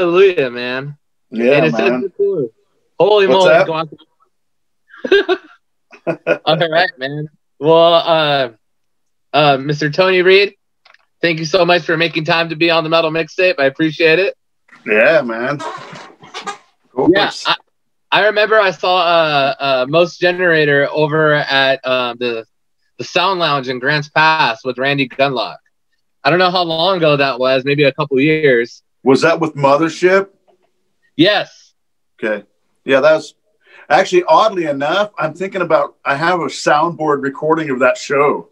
hallelujah, man. Yeah, man. before, holy What's moly. All right, man. Well, uh, uh, Mr. Tony Reed, thank you so much for making time to be on the Metal Mixtape. I appreciate it. Yeah, man. Yeah. I, I remember I saw uh, uh, Mos Generator over at uh, the the Sound Lounge in Grants Pass with Randy Gunlock. I don't know how long ago that was, maybe a couple years. Was that with Mothership? Yes. Okay. Yeah, that's actually oddly enough, I'm thinking about I have a soundboard recording of that show.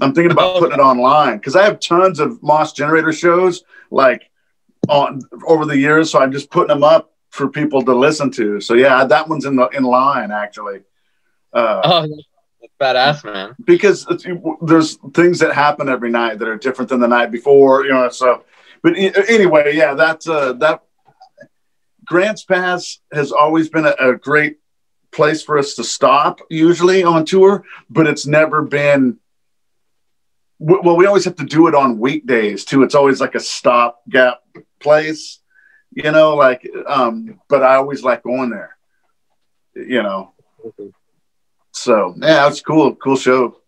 I'm thinking about Oh. putting it online because I have tons of Mos Generator shows like on over the years, so I'm just putting them up for people to listen to. So yeah, that one's in the in line actually. Uh, Oh, that's badass, man. because there's things that happen every night that are different than the night before, you know. So, but anyway, yeah, that's uh, that. Grants Pass has always been a, a great place for us to stop, usually on tour, but it's never been. Well, we always have to do it on weekdays too. It's always like a stop gap place, you know. Like, um, but I always like going there, you know. So yeah, it's cool, cool show.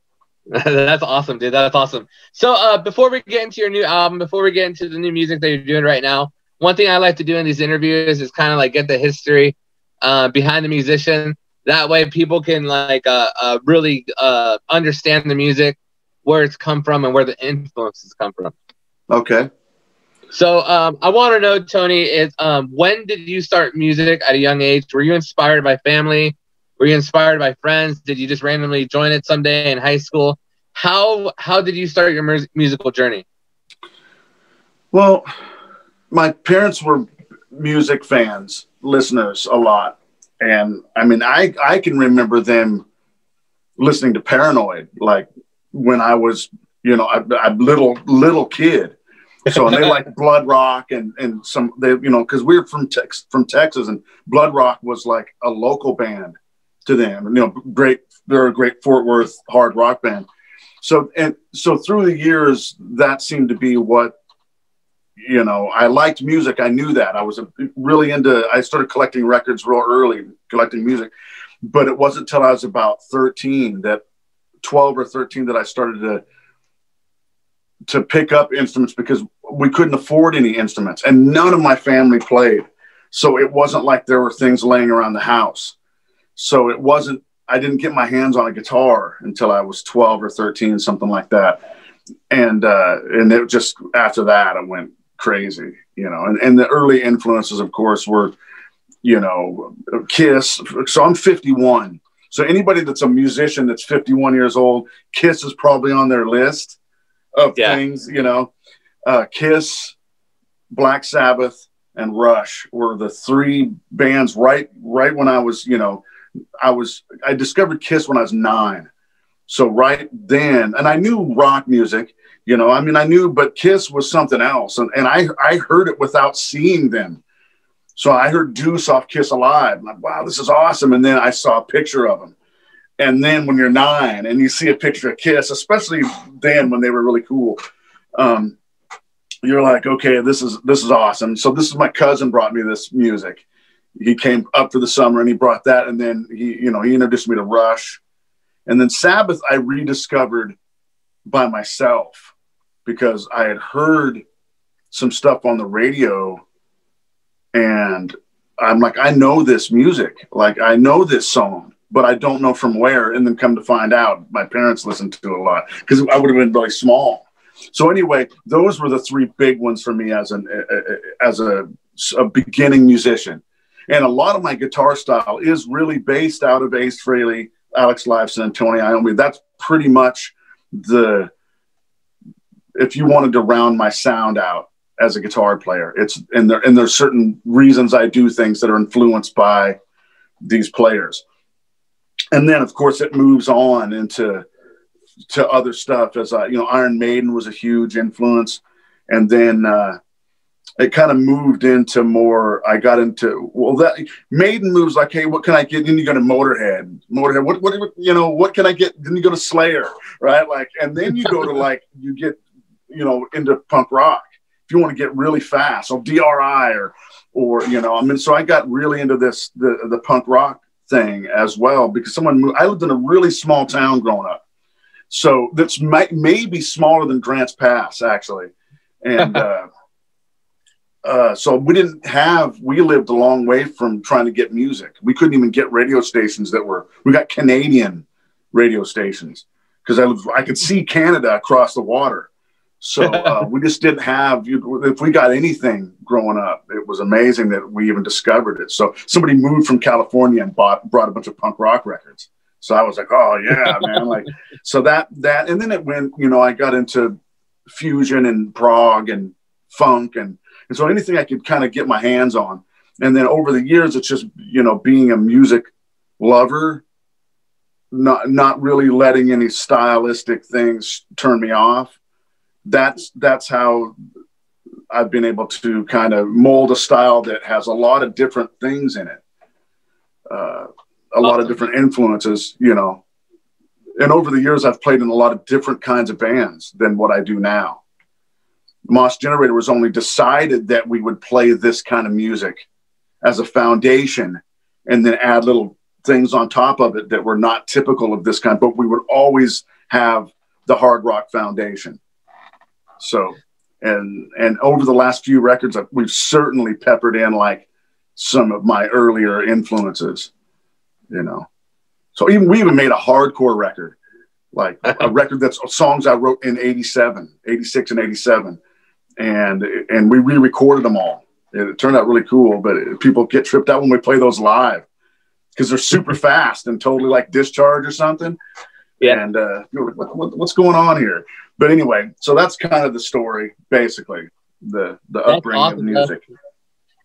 That's awesome, dude. That's awesome. So, uh, before we get into your new album, before we get into the new music that you're doing right now, one thing I like to do in these interviews is kind of like get the history uh, behind the musician. That way, people can like uh, uh, really uh, understand the music, where it's come from, and where the influences come from. Okay. So, um, I want to know, Tony, is um, when did you start music at a young age? Were you inspired by family? Were you inspired by friends? Did you just randomly join it someday in high school? How how did you start your mus- musical journey? Well, my parents were music fans, listeners a lot. And I mean, I, I can remember them listening to Paranoid, like when I was, you know, a, a little, little kid. So and they like Blood Rock and, and some, they, you know, cause we're from Tex, from Texas and Blood Rock was like a local band to them, you know, great, they're a great Fort Worth hard rock band. So, and so through the years, that seemed to be what you know, I liked music. I knew that. I was really into, I started collecting records real early, collecting music. But it wasn't until I was about 13 that 12 or 13 that I started to to pick up instruments because we couldn't afford any instruments and none of my family played. So it wasn't like there were things laying around the house. So it wasn't I didn't get my hands on a guitar until I was 12 or 13 something like that. And uh and it just after that I went crazy, you know. And, and the early influences, of course, were, you know, Kiss. So I'm 51. So anybody that's a musician that's 51 years old, Kiss is probably on their list of Yeah. things, you know. Uh, Kiss, Black Sabbath, and Rush were the three bands right right when I was, you know, I was I discovered Kiss when I was nine. So right then, and I knew rock music, you know, I mean, I knew, but Kiss was something else. And, and I, I heard it without seeing them. So I heard Deuce off Kiss Alive. I'm like, wow, this is awesome. And then I saw a picture of them. And then when you're nine and you see a picture of Kiss, especially then when they were really cool, um, you're like, okay, this is this is awesome. So this is my cousin brought me this music. He came up for the summer and he brought that, and then he, you know, he introduced me to Rush, and then Sabbath I rediscovered by myself because I had heard some stuff on the radio and I'm like, I know this music. Like, I know this song, but I don't know from where. And then come to find out, my parents listened to it a lot because I would have been really small. So, anyway, those were the three big ones for me as, an, as a, a beginning musician. And a lot of my guitar style is really based out of Ace Frehley, Alex Lifeson, and Tony Iommi. That's pretty much the if you wanted to round my sound out as a guitar player it's and there and there's certain reasons i do things that are influenced by these players and then of course it moves on into to other stuff as i you know iron maiden was a huge influence and then uh it kind of moved into more i got into well that maiden moves like hey what can i get? Then you go to motorhead. Motorhead what what you know what can i get? Then you go to slayer right? Like and then you go to like you get you know into punk rock. If you want to get really fast, so DRI or or you know, I mean, so I got really into this the the punk rock thing as well because someone moved. I lived in a really small town growing up, so that's might maybe smaller than Grants Pass actually, and. uh, uh, so we didn't have we lived a long way from trying to get music. We couldn't even get radio stations that were we got canadian radio stations because I, I could see canada across the water. So uh, we just didn't have if we got anything growing up it was amazing that we even discovered it. So somebody moved from california and bought brought a bunch of punk rock records. So i was like oh yeah man like so that that and then it went you know i got into fusion and prog and funk and and so anything I could kind of get my hands on. And then over the years, it's just, you know, being a music lover, not, not really letting any stylistic things turn me off. That's, that's how I've been able to kind of mold a style that has a lot of different things in it. Uh, a lot of different influences, you know. And over the years, I've played in a lot of different kinds of bands than what I do now. Mos Generator was only decided that we would play this kind of music as a foundation and then add little things on top of it that were not typical of this kind, but we would always have the hard rock foundation. So, and and over the last few records, uh, we've certainly peppered in like some of my earlier influences, you know. So even we even made a hardcore record, like a record that's songs I wrote in 87, 86 and 87 and and we re-recorded them all. It turned out really cool, but people get tripped out when we play those live because they're super fast and totally like discharge or something. Yeah. And uh, what, what, what's going on here? But anyway, so that's kind of the story, basically, the the that's upbringing awesome. of music.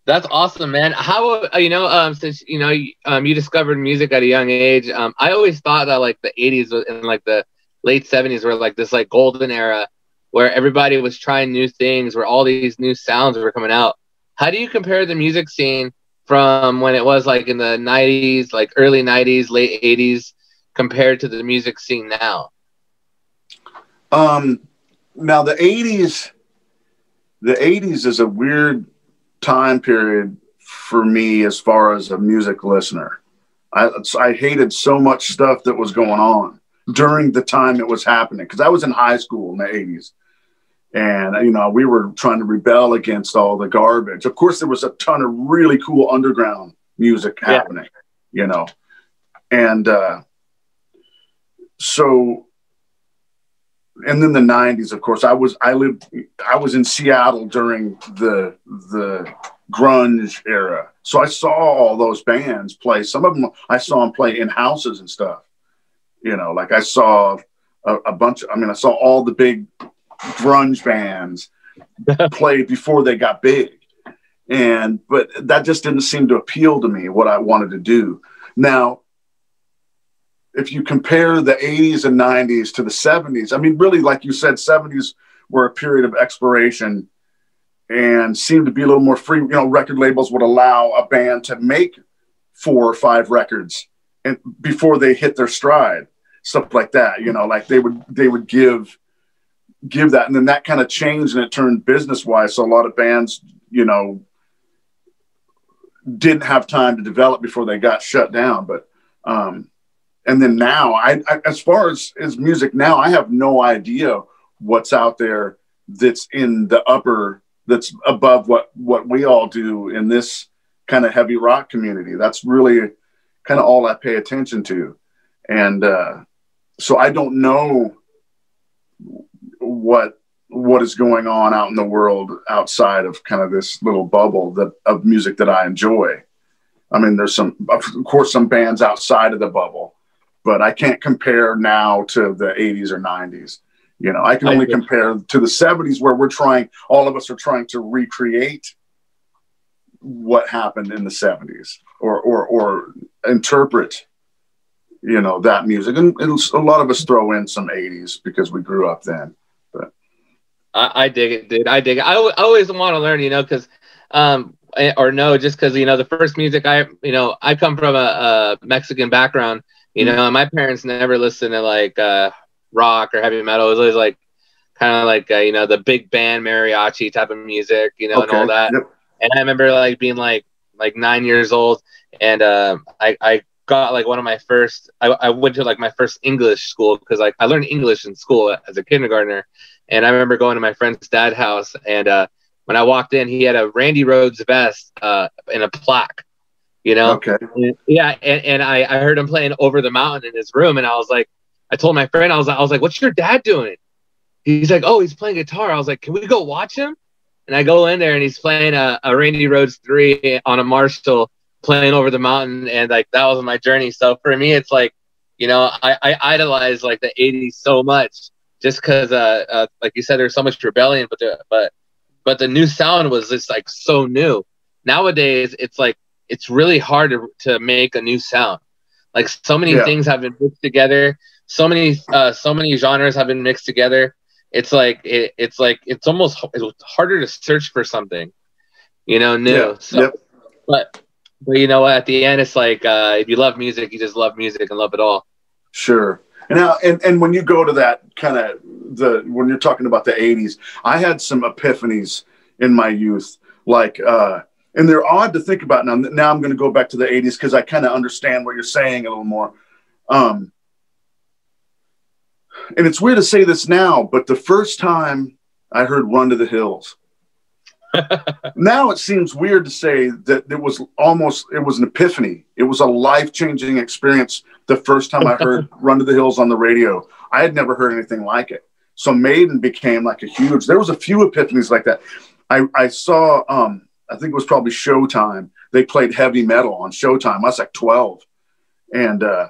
That's awesome, man. How uh, you know? Um, since you know, um, you discovered music at a young age. Um, I always thought that like the '80s and like the late '70s were like this like golden era where everybody was trying new things, where all these new sounds were coming out. How do you compare the music scene from when it was like in the 90s, like early 90s, late 80s, compared to the music scene now? Um, now the 80s, the 80s is a weird time period for me as far as a music listener. I, I hated so much stuff that was going on during the time it was happening because I was in high school in the 80s and you know we were trying to rebel against all the garbage. Of course there was a ton of really cool underground music happening yeah. you know. And uh so and then the 90s of course i was i lived i was in seattle during the the grunge era. So i saw all those bands play. Some of them i saw them play in houses and stuff you know. Like i saw a, a bunch i mean i saw all the big grunge bands played before they got big. And but that just didn't seem to appeal to me what I wanted to do. Now, if you compare the 80s and 90s to the 70s, I mean, really, like you said, 70s were a period of exploration and seemed to be a little more free. You know, record labels would allow a band to make four or five records and before they hit their stride, stuff like that. You know, like they would they would give give that. And then that kind of changed and it turned business wise. So a lot of bands, you know, didn't have time to develop before they got shut down. But, um, and then now I, I as far as, as music now, I have no idea what's out there that's in the upper, that's above what, what we all do in this kind of heavy rock community. That's really kind of all I pay attention to. And, uh, so I don't know what what is going on out in the world outside of kind of this little bubble that of music that I enjoy. I mean, there's some, of course, some bands outside of the bubble, but I can't compare now to the 80s or 90s. You know, I can only compare to the 70s where we're trying, all of us are trying to recreate what happened in the 70s or, or, or interpret, you know, that music. And, and a lot of us throw in some 80s because we grew up then. I, I dig it, dude. I dig it. I, I always want to learn, you know, because, um, eh, or no, just because you know the first music I, you know, I come from a, a Mexican background, you mm-hmm. know, and my parents never listened to like uh, rock or heavy metal. It was always like kind of like uh, you know the big band mariachi type of music, you know, okay. and all that. Yep. And I remember like being like like nine years old, and uh, I I got like one of my first. I, I went to like my first English school because like I learned English in school as a kindergartner, and I remember going to my friend's dad's house, and uh, when I walked in, he had a Randy Rhoads vest uh, and a plaque. You know, okay, yeah, and, and I, I heard him playing "Over the Mountain" in his room, and I was like, I told my friend, I was I was like, "What's your dad doing?" He's like, "Oh, he's playing guitar." I was like, "Can we go watch him?" And I go in there, and he's playing a, a Randy Rhoads three on a Marshall, playing "Over the Mountain," and like that was my journey. So for me, it's like, you know, I, I idolize like the '80s so much, just because, uh, uh, like you said, there's so much rebellion, but the, but but the new sound was just like so new. Nowadays, it's like it's really hard to, to make a new sound. Like so many yeah. things have been mixed together. So many uh, so many genres have been mixed together. It's like it, it's like it's almost it's harder to search for something, you know, new. Yeah. So, yep. But but you know, at the end, it's like uh, if you love music, you just love music and love it all. Sure. And now, and, and when you go to that kind of the when you're talking about the '80s, I had some epiphanies in my youth, like uh, and they're odd to think about now. Now I'm going to go back to the 80s because I kind of understand what you're saying a little more. Um, and it's weird to say this now, but the first time I heard Run to the Hills, now it seems weird to say that it was almost it was an epiphany. It was a life changing experience. The first time I heard Run to the Hills on the radio, I had never heard anything like it. So Maiden became like a huge. There was a few epiphanies like that. I I saw um, I think it was probably Showtime. They played heavy metal on Showtime. I was like 12 and, uh,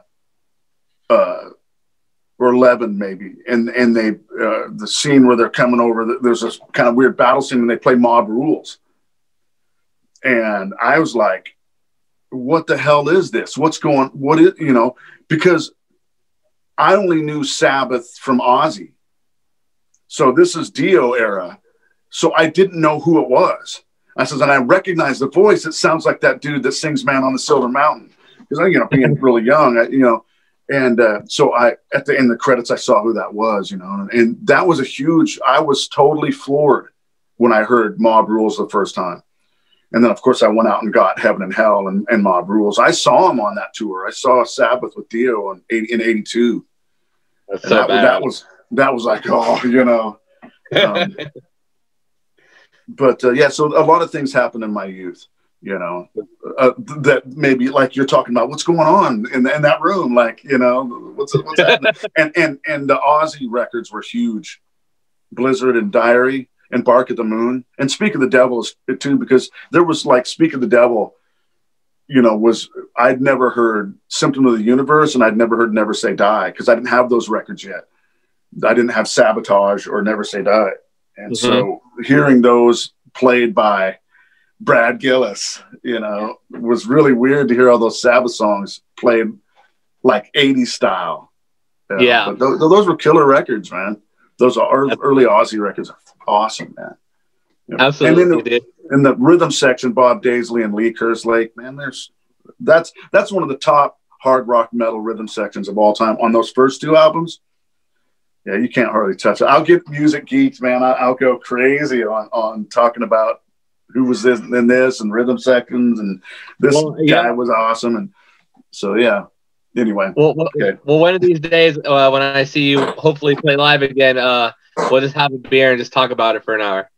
uh, or 11 maybe. And, and they, uh, the scene where they're coming over, there's this kind of weird battle scene and they play mob rules. And I was like, what the hell is this? What's going, what is, you know, because I only knew Sabbath from Ozzy. So this is Dio era. So I didn't know who it was. I says, and I recognize the voice. It sounds like that dude that sings "Man on the Silver Mountain." Because I, you know, being really young, I, you know, and uh, so I at the end of the credits, I saw who that was, you know, and, and that was a huge. I was totally floored when I heard Mob Rules the first time. And then, of course, I went out and got Heaven and Hell and, and Mob Rules. I saw him on that tour. I saw Sabbath with Dio in, 80, in 82. That's so that, bad. that was that was like, oh, you know. Um, but uh, yeah, so a lot of things happened in my youth, you know, uh, that maybe like you're talking about what's going on in, in that room, like you know, what's what's happening, and and and the Ozzy records were huge, Blizzard and Diary and Bark at the Moon and Speak of the Devil too, because there was like Speak of the Devil, you know, was I'd never heard Symptom of the Universe and I'd never heard Never Say Die because I didn't have those records yet. I didn't have Sabotage or Never Say Die. And mm-hmm. so hearing those played by Brad Gillis, you know, was really weird to hear all those Sabbath songs played like 80s style. You know? Yeah. Those, those, were killer records, man. Those are early, early Ozzy records are awesome, man. You know? Absolutely. And in the, in the rhythm section, Bob Daisley and Lee Kerslake, man, there's that's that's one of the top hard rock metal rhythm sections of all time on those first two albums yeah, you can't hardly touch it. I'll get music geeks, man. I, will go crazy on on talking about who was this in this and rhythm sections and this well, yeah. guy was awesome and so yeah. Anyway, well, okay. well, one of these days uh, when I see you, hopefully play live again, uh, we'll just have a beer and just talk about it for an hour.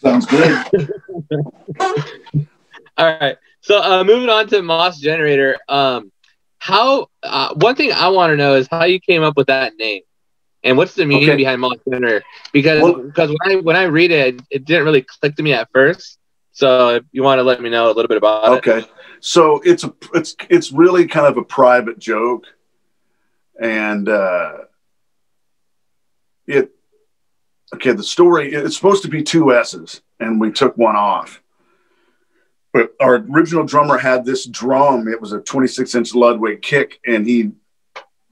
Sounds good. All right. So uh, moving on to Mos Generator. Um, how uh, one thing I want to know is how you came up with that name. And what's the meaning okay. behind Moss Center? Because well, because when I when I read it, it didn't really click to me at first. So if you want to let me know a little bit about okay. it. Okay. So it's a it's it's really kind of a private joke, and uh, it okay. The story it's supposed to be two S's, and we took one off. But our original drummer had this drum. It was a 26 inch Ludwig kick, and he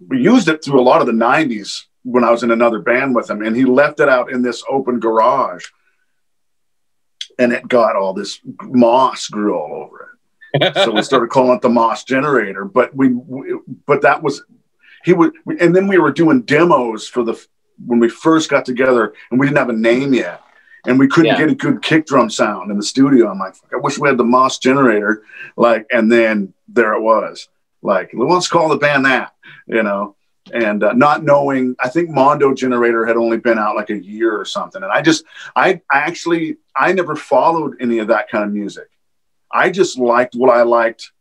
we used it through a lot of the 90s when I was in another band with him, and he left it out in this open garage, and it got all this moss grew all over it. so we started calling it the moss generator. But we, we, but that was he would, and then we were doing demos for the when we first got together and we didn't have a name yet and we couldn't Yeah. get a good kick drum sound in the studio. I'm like, I wish we had the Moss generator. Like, and then there it was. Like, let's call the band that, you know, and uh, not knowing, I think Mondo generator had only been out like a year or something. And I just, I, I actually, I never followed any of that kind of music. I just liked what I liked.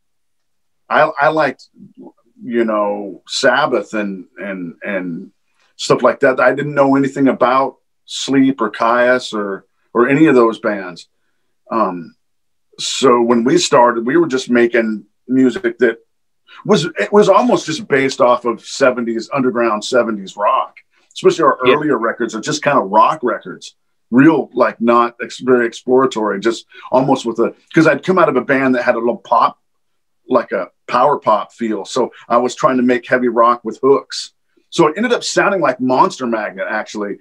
I, I liked, you know, Sabbath and, and, and stuff like that. I didn't know anything about Sleep or Kyuss or or any of those bands. Um, so when we started, we were just making music that was it was almost just based off of 70s underground 70s rock. Especially our Yeah. earlier records are just kind of rock records, real like not ex- very exploratory, just almost with a because I'd come out of a band that had a little pop, like a power pop feel. So I was trying to make heavy rock with hooks. So it ended up sounding like Monster Magnet actually.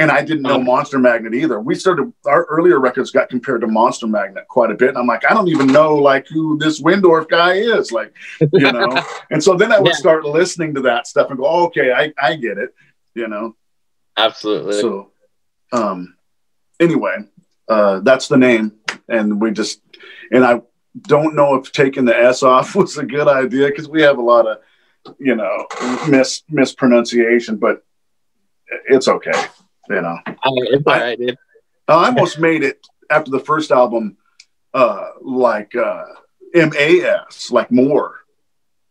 And I didn't know Um, Monster Magnet either. We started our earlier records got compared to Monster Magnet quite a bit. And I'm like, I don't even know like who this Wyndorf guy is, like, you know. and so then I would Yeah. start listening to that stuff and go, oh, okay, I, I get it, you know. Absolutely. So um anyway, uh that's the name. And we just and I don't know if taking the S off was a good idea because we have a lot of you know mis mispronunciation, but it's okay, you know. I mean, it's all right, dude. I almost made it after the first album, uh, like uh, MAS, like more.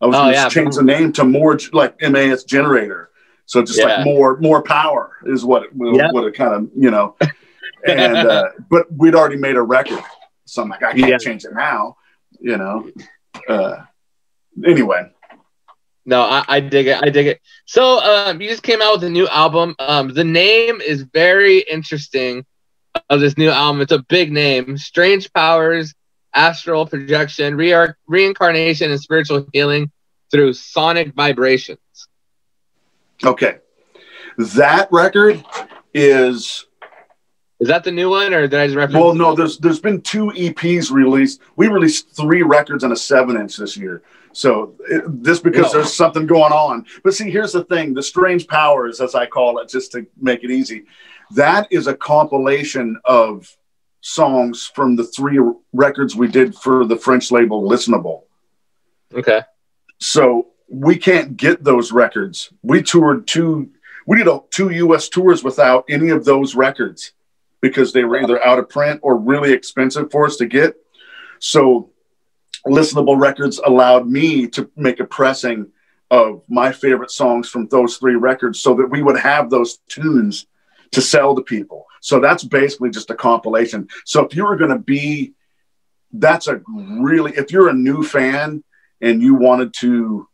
I was Oh, going to yeah. change the name to more like MAS generator. So just Yeah. like more, more power is what it Yeah. what it kind of, you know, and, uh, but we'd already made a record. So I'm like, I can't Yeah. change it now, you know? Uh, anyway. No, I, I dig it. I dig it. So, um, you just came out with a new album. Um, the name is very interesting of this new album. It's a big name: Strange Powers, Astral Projection, Re- Reincarnation, and Spiritual Healing through Sonic Vibrations. Okay. That record is Is that the new one, or did I just reference? Well, no, there's there's been two EPs released. We released three records and a seven inch this year. So it, this because Whoa. there's something going on. But see, here's the thing: the Strange Powers, as I call it, just to make it easy, that is a compilation of songs from the three records we did for the French label Listenable. Okay. So we can't get those records. We toured two, we did a, two US tours without any of those records because they were either out of print or really expensive for us to get. So listenable records allowed me to make a pressing of my favorite songs from those three records so that we would have those tunes to sell to people. So that's basically just a compilation. So if you were going to be, that's a really, if you're a new fan and you wanted to,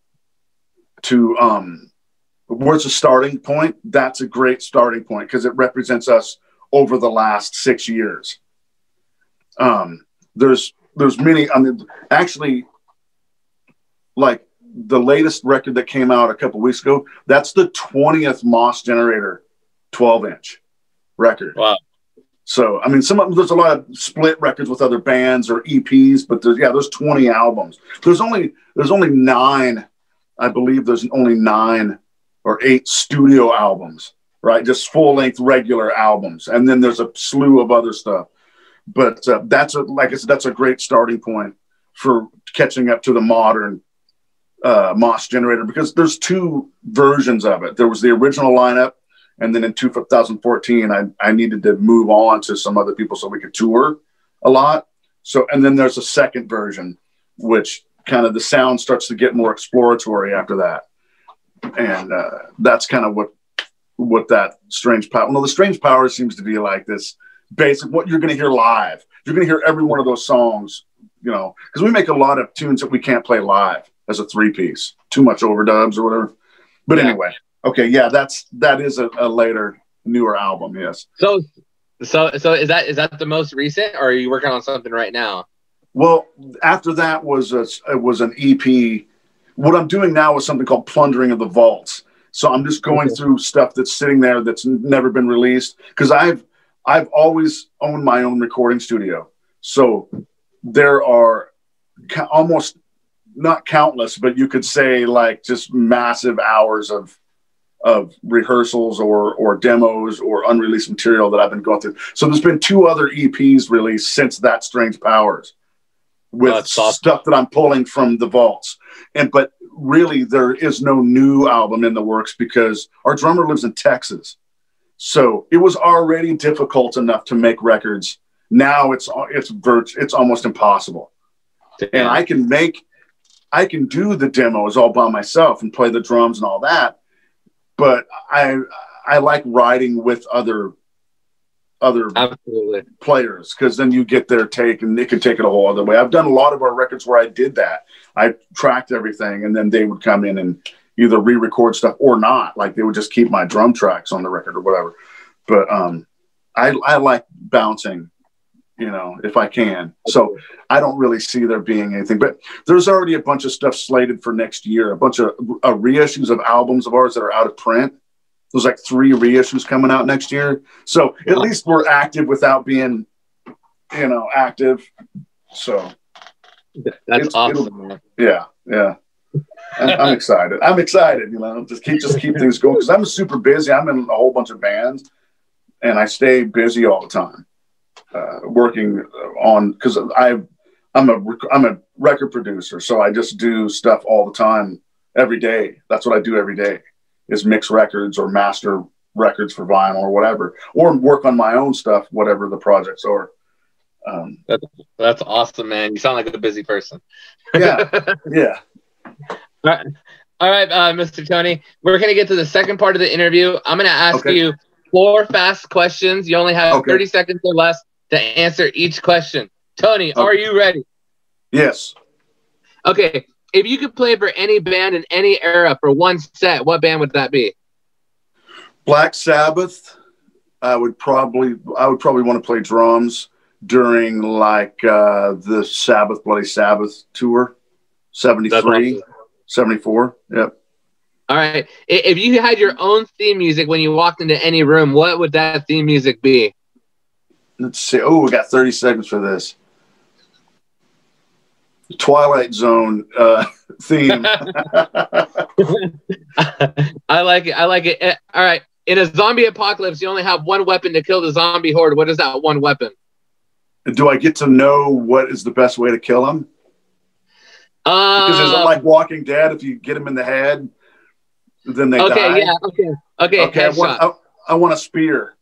to, um, where's the starting point? That's a great starting point because it represents us over the last six years. Um, there's, there's many, I mean, actually, like the latest record that came out a couple weeks ago, that's the 20th Mos Generator 12 inch record. Wow. So, I mean, some of there's a lot of split records with other bands or EPs, but there's, yeah, there's 20 albums. There's only, there's only nine, I believe there's only nine or eight studio albums, right? Just full length regular albums. And then there's a slew of other stuff. But uh, that's a, like I said, that's a great starting point for catching up to the modern uh, Mos generator because there's two versions of it. There was the original lineup, and then in 2014, I, I needed to move on to some other people so we could tour a lot. So, and then there's a second version, which kind of the sound starts to get more exploratory after that, and uh, that's kind of what what that strange power. No, the strange power seems to be like this basic what you're going to hear live. You're going to hear every one of those songs, you know, because we make a lot of tunes that we can't play live as a three piece, too much overdubs or whatever. But Yeah. anyway, okay, yeah, that's that is a, a later, newer album. Yes. So, so, so is that is that the most recent, or are you working on something right now? Well, after that was a, it was an EP. What I'm doing now is something called Plundering of the Vaults. So I'm just going Okay. through stuff that's sitting there that's never been released because I've I've always owned my own recording studio. So there are ca- almost not countless, but you could say like just massive hours of of rehearsals or or demos or unreleased material that I've been going through. So there's been two other EPs released since that Strange Powers with Oh, awesome. stuff that I'm pulling from the vaults. And but really there is no new album in the works because our drummer lives in Texas. So it was already difficult enough to make records. Now it's it's it's almost impossible. And I can make I can do the demos all by myself and play the drums and all that. But I I like writing with other other absolutely. players because then you get their take and they can take it a whole other way. I've done a lot of our records where I did that. I tracked everything and then they would come in and either re-record stuff or not. Like they would just keep my drum tracks on the record or whatever. But um, I I like bouncing, you know, if I can. So I don't really see there being anything. But there's already a bunch of stuff slated for next year. A bunch of uh, reissues of albums of ours that are out of print. There's like three reissues coming out next year. So at least we're active without being, you know, active. So That's awesome. yeah, yeah. I'm, I'm excited. I'm excited. You know, just keep just keep things going because I'm super busy. I'm in a whole bunch of bands, and I stay busy all the time, uh, working on because I I'm a I'm a record producer, so I just do stuff all the time, every day. That's what I do every day is mix records or master records for vinyl or whatever, or work on my own stuff, whatever the projects are. Um, That's awesome, man. You sound like a busy person. yeah, yeah. All right, uh, Mr. Tony, we're going to get to the second part of the interview. I'm going to ask Okay. you four fast questions. You only have Okay. 30 seconds or less to answer each question. Tony, are you ready? Yes. Okay. If you could play for any band in any era for one set, what band would that be? Black Sabbath, I would probably I would probably want to play drums during like uh, the Sabbath Bloody Sabbath tour, 73, 74. Yep. All right. If you had your own theme music when you walked into any room, what would that theme music be? Let's see. Oh, we got 30 seconds for this. Twilight Zone uh, theme. I like it. I like it. Eh, All right. In a zombie apocalypse, you only have one weapon to kill the zombie horde. What is that one weapon? Do I get to know what is the best way to kill them? Because is it Um, like Walking Dead? If you get them in the head, then they okay, die. yeah, okay, okay, Okay, I want. I, I want a spear.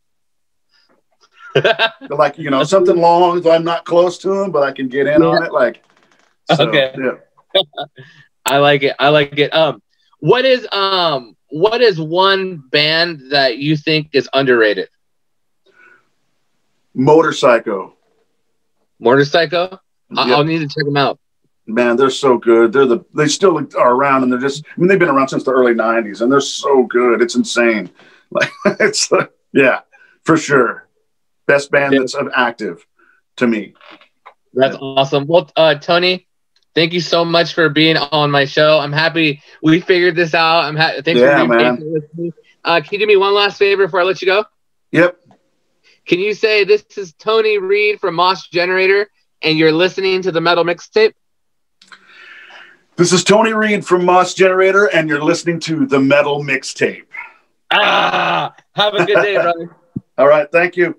like you know something long so i'm not close to him but i can get in Yeah. on it like so, Okay. yeah. I like it. I like it. Um, what is um, what is one band that you think is underrated? motorpsycho Motorpsycho. I- Yep. I'll need to check them out. man they're so good they're the they still are around and they're just i mean they've been around since the early 90s and they're so good it's insane like it's uh, yeah for sure best band Yeah. that's active to me That's awesome. Well, uh, Tony, thank you so much for being on my show. I'm happy we figured this out. I'm ha- thanks Yeah, for being man. patient with me. Uh, can you do me one last favor before I let you go? yep Can you say this is Tony Reed from Mos Generator, and you're listening to the Metal Mixtape? this is tony reed from mos generator and you're listening to the metal mixtape Ah, have a good day, brother. all right thank you